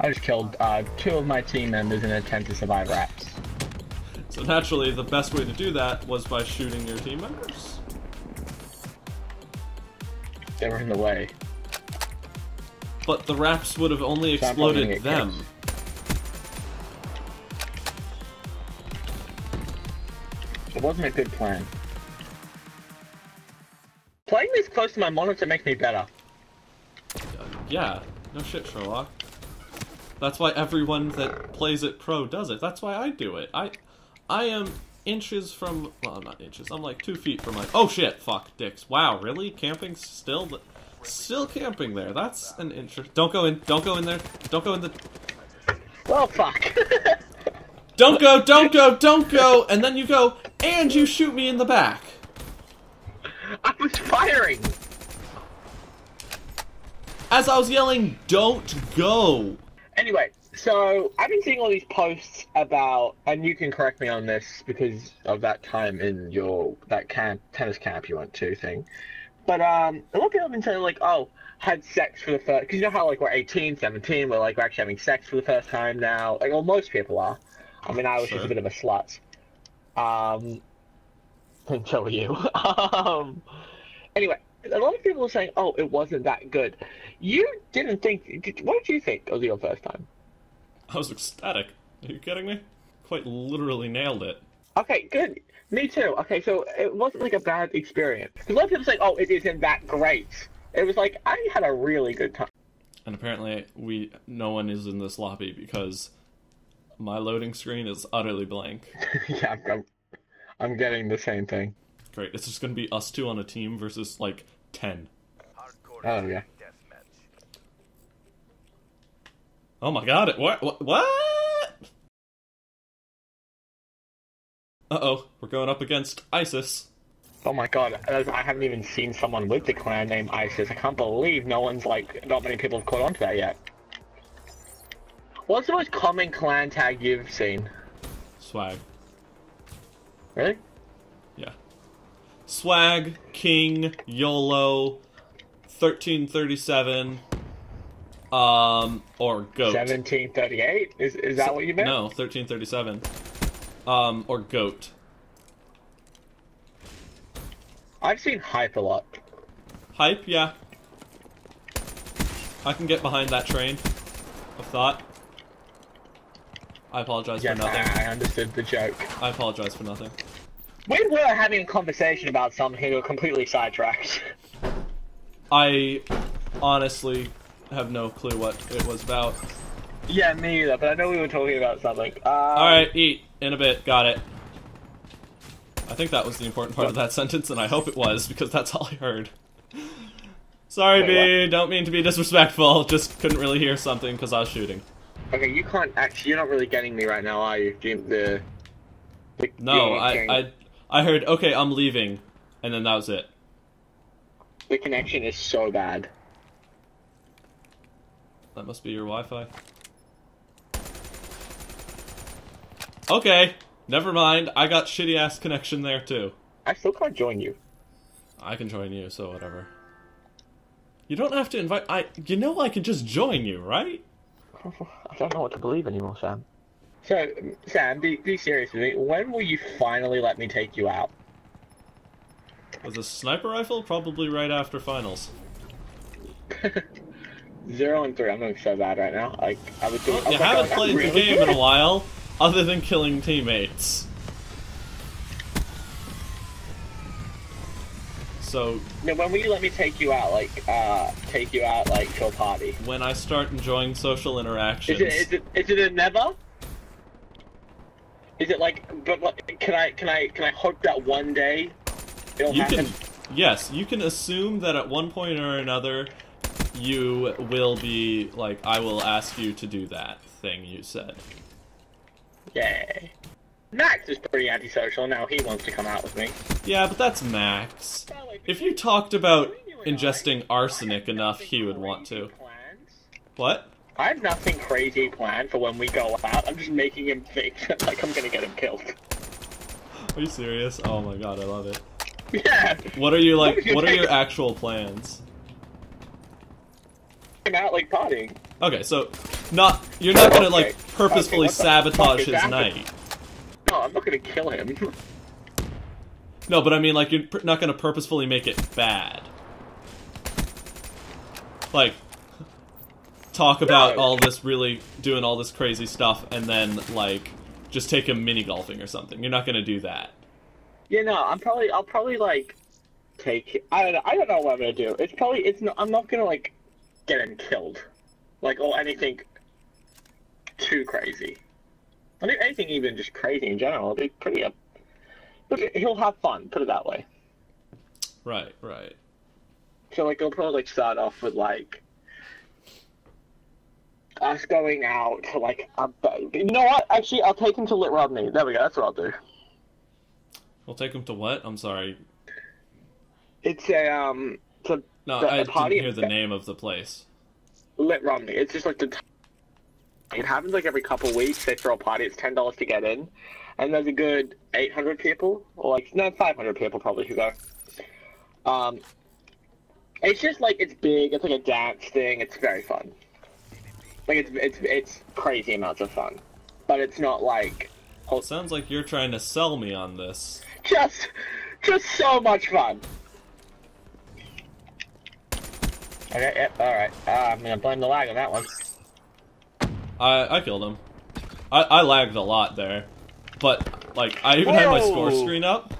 I just killed uh, two of my team members in an attempt to survive raps. So naturally, the best way to do that was by shooting your team members. They were in the way. But the raps would have only So I'm probably gonna exploded them. It wasn't a good plan. Playing this close to my monitor makes me better. Uh, yeah, no shit, Sherlock. That's why everyone that plays it pro does it. That's why I do it. I, I am inches from. Well, I'm not inches. I'm like two feet from my. Oh shit! Fuck, dicks. Wow, really? Camping still, still camping there. That's an interest. Don't go in. Don't go in there. Don't go in the. Well, fuck. Don't go. Don't go. Don't go. And then you go and you shoot me in the back. I was firing. As I was yelling, "Don't go." Anyway, so I've been seeing all these posts about, and you can correct me on this because of that time in your that camp, tennis camp you went to thing. But um, a lot of people have been saying like, oh, had sex for the first, because you know how like we're 18, 17, we're like we're actually having sex for the first time now. Like, well, most people are. I mean, I was just a bit of a slut. Um, until you. um, anyway, a lot of people are saying, oh, it wasn't that good. You didn't think. Did, what did you think of your first time? I was ecstatic. Are you kidding me? Quite literally nailed it. Okay, good. Me too. Okay, so it wasn't like a bad experience. a lot of people say, "Oh, it isn't that great." It was like I had a really good time. And apparently, we no one is in this lobby because my loading screen is utterly blank. yeah, I'm, I'm, getting the same thing. Great. It's just gonna be us two on a team versus like ten. Oh yeah. Oh my god! It what? What? what? Uh oh, we're going up against ISIS. Oh my god, I haven't even seen someone with the clan name ISIS. I can't believe no one's like, not many people have caught on to that yet. What's the most common clan tag you've seen? Swag. Really? Yeah. Swag, King, YOLO, 1337, um, or Goat. 1738? Is, is that what you meant? No, 1337. Um, or Goat. I've seen hype a lot. Hype, yeah. I can get behind that train of thought. I apologize Yes, for nothing. I I understood the joke. I apologize for nothing. We were having a conversation about something were completely sidetracked. I honestly have no clue what it was about. yeah, me either, but I know we were talking about something. Um, Alright, eat. In a bit. Got it. I think that was the important part of that sentence, and I hope it was, because that's all I heard. Sorry, Wait, B. Don't mean to be disrespectful. Just couldn't really hear something because I was shooting. Okay, you can't actually, you're not really getting me right now, are you? The, the No, I, I, I heard, okay, I'm leaving, and then that was it. The connection is so bad. That must be your Wi-Fi. Okay, never mind. I got shitty ass connection there too. I still can't join you. I can join you, so whatever. You don't have to invite. I, you know, I can just join you, right? I don't know what to believe anymore, Sam. So, Sam, be, be serious with me. When will you finally let me take you out? With a sniper rifle, probably right after finals. Zero and three. I'm doing so bad right now. Like I doing. I You like, haven't played I'm the really game in a while, other than killing teammates. So No, when will you let me take you out? Like, uh, take you out like to a party? when I start enjoying social interactions, Is it is it is it a never? Is it like? But like, can I can I can I hope that one day it'll you happen? can yes, you can assume that at one point or another you will be like I will ask you to do that thing you said. Yeah. Max is pretty antisocial now. He wants to come out with me. Yeah, but that's Max. If you talked about ingesting arsenic enough, he would want to. What? I have nothing crazy planned for when we go out. I'm just making him think that, like I'm gonna get him killed. Are you serious? Oh my god, I love it. Yeah. What are you like? What you What are your actual plans? Him out like partying. Okay, so not you're not gonna like purposefully Okay, what the fuck sabotage his night. No, I'm not gonna kill him. No, but I mean like you're pr- not gonna purposefully make it bad. Like talk about all this really doing all this crazy stuff and then like just take him mini golfing or something. You're not gonna do that. Yeah, no, I'm probably I'll probably like take I don't know I don't know what I'm gonna do. It's probably it's no, I'm not gonna like get him killed, like or anything too crazy. I think anything even just crazy in general. It'll be pretty up. Look, he'll have fun. Put it that way. Right, right. So like it'll probably like start off with like us going out to like a, you know what? Actually, I'll take him to Lit Rodney. There we go. That's what I'll do. We'll take him to what? I'm sorry. It's a um, it's a No, The- I the didn't hear the name of the place. Lit Romney. It's just like the. T- it happens like every couple weeks. They throw a party. It's ten dollars to get in, and there's a good eight hundred people, or like no, five hundred people probably who go. Um, it's just like it's big. It's like a dance thing. It's very fun. Like it's it's it's crazy amounts of fun, but it's not like It sounds like you're trying to sell me on this. just just so much fun. Okay. Yep. All right. Uh, I'm gonna blame the lag on that one. I I killed him. I, I lagged a lot there, but like I even had my score screen up.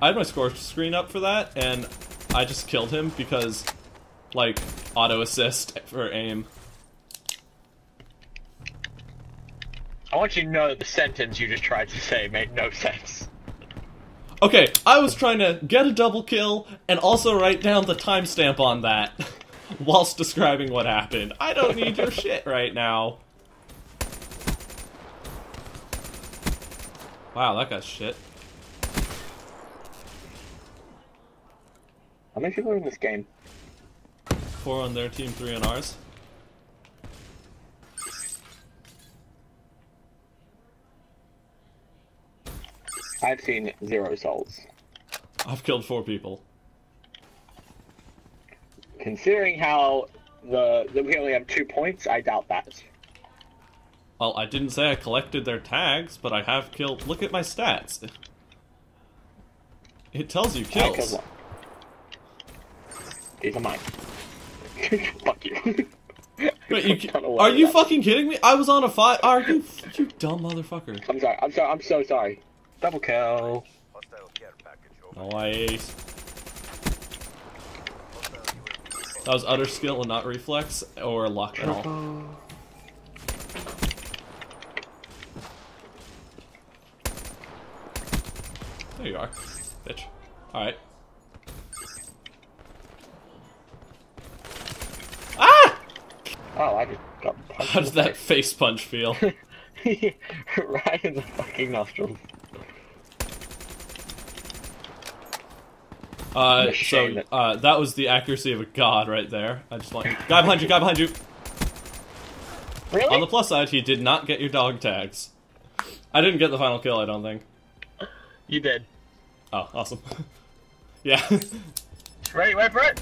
I had my score screen up for that, and I just killed him because like auto assist for aim. I want you to know that the sentence you just tried to say made no sense. Okay, I was trying to get a double kill and also write down the timestamp on that whilst describing what happened. I don't need your shit right now. Wow, that got shit. How many people are in this game? Four on their team, three on ours. I've seen zero souls. I've killed four people. Considering how the that we only have two points, I doubt that. Well, I didn't say I collected their tags, but I have killed. Look at my stats. It tells you kills. These are mine. Fuck you. Wait, you, are you that- fucking kidding me? I was on a five. Are you, you dumb motherfucker? I'm sorry. I'm sorry. I'm so sorry. Double kill. Hostile care package over. Nice. That was utter skill and not reflex or luck at all. There you are, bitch. Alright. Ah! Oh, I just got punched. How does that face punch feel? right in the fucking nostrils. Uh, so, that- uh, that was the accuracy of a god right there. I just want Guy behind you, guy behind you! Really? On the plus side, he did not get your dog tags. I didn't get the final kill, I don't think. You did. Oh, awesome. yeah. Ready? Wait for it.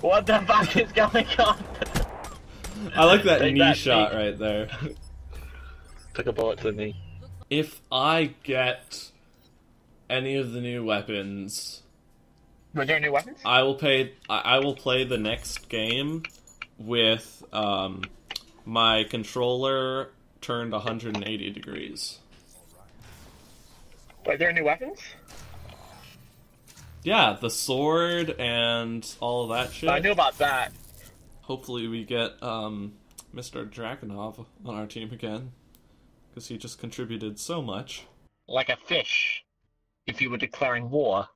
What the fuck is going on? I like that Take knee that, shot knee. right there. Took a bullet to the knee. If I get any of the new weapons, Was there new weapons? I will pay. I, will play the next game with um, my controller turned 180 degrees. Wait, there are new weapons? Yeah, the sword and all of that shit. I knew about that. Hopefully, we get um, Mr. Dragunov on our team again because he just contributed so much. Like a fish, if you were declaring war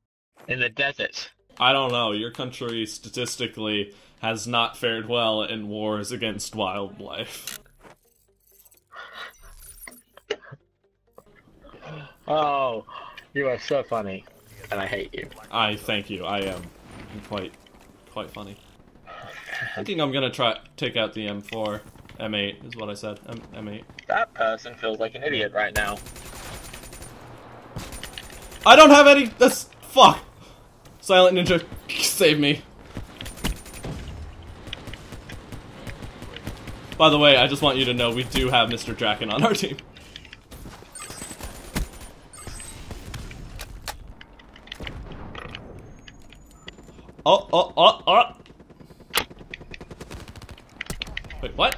in the desert. I don't know. Your country statistically has not fared well in wars against wildlife. Oh, you are so funny, and I hate you. I thank you. I am quite quite funny. I think I'm gonna try take out the M4. M8 is what I said. M- M8. That person feels like an idiot right now. I don't have any. This fuck. Silent Ninja, save me. By the way, I just want you to know we do have Mr. Draken on our team. Oh, oh, oh, oh! Wait, what?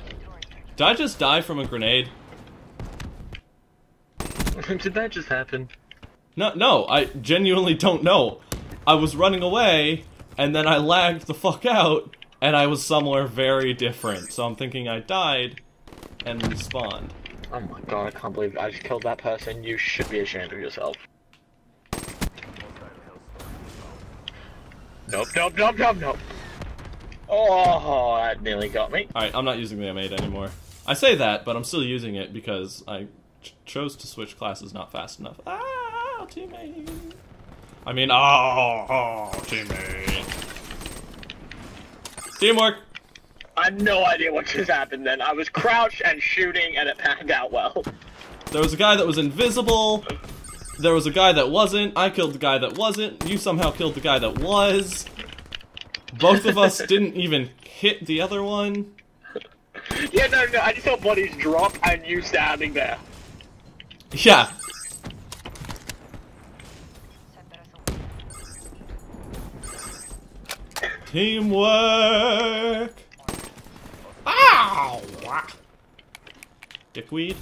Did I just die from a grenade? Did that just happen? No, no, I genuinely don't know. I was running away, and then I lagged the fuck out, and I was somewhere very different. So I'm thinking I died and respawned. Oh my god, I can't believe I just killed that person. You should be ashamed of yourself. Nope, nope, nope, nope, nope. Oh, that nearly got me. Alright, I'm not using the M8 anymore. I say that, but I'm still using it because I ch- chose to switch classes not fast enough. Ah, teammate. I mean, oh, oh, teammate. Teamwork. I had no idea what just happened then. I was crouched and shooting, and it panned out well. There was a guy that was invisible. There was a guy that wasn't. I killed the guy that wasn't. You somehow killed the guy that was. Both of us didn't even hit the other one. Yeah, no, no, I just saw bodies drop and you standing there. Yeah. Teamwork. Ow! Dickweed.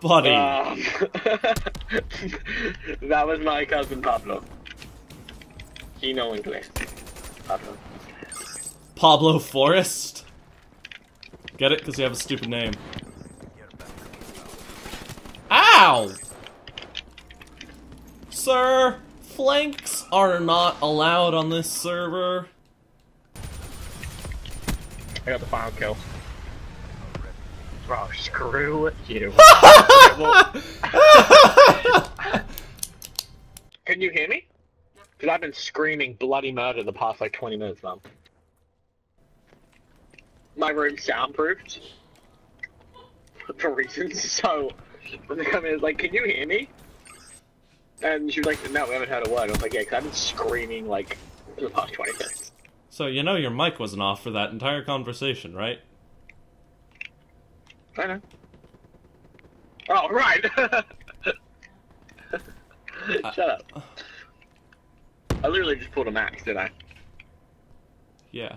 Buddy. Um, that was my cousin Pablo. He know English. Pablo. Pablo Forest. Get it? Because you have a stupid name. Ow! Sir, flanks are not allowed on this server. I got the final kill. Bro, screw you. Can you hear me? Because I've been screaming bloody murder the past like 20 minutes now. My room's soundproofed. For reasons, so when they come in, like, can you hear me? And she was like, no, we haven't had a word. I was like, yeah, because I've been screaming like for the past 20 minutes. So, you know your mic wasn't off for that entire conversation, right? I know. Oh, right! Shut up. I literally just pulled a max, did I? Yeah.